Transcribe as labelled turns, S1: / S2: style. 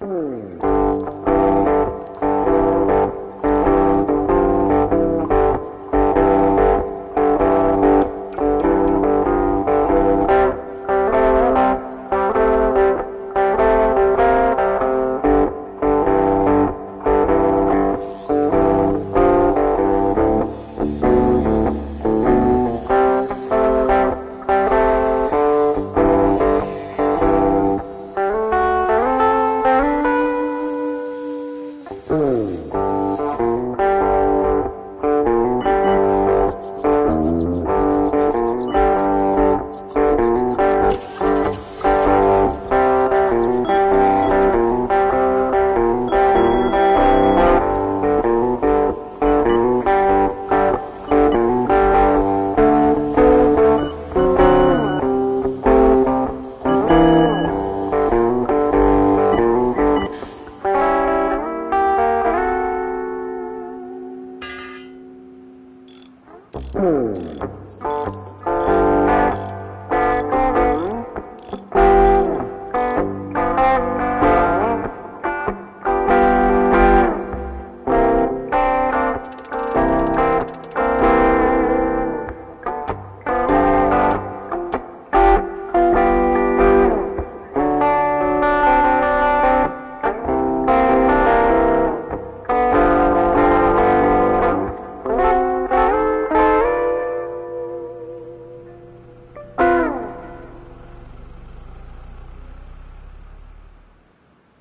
S1: Mm. 嗯。
S2: 음.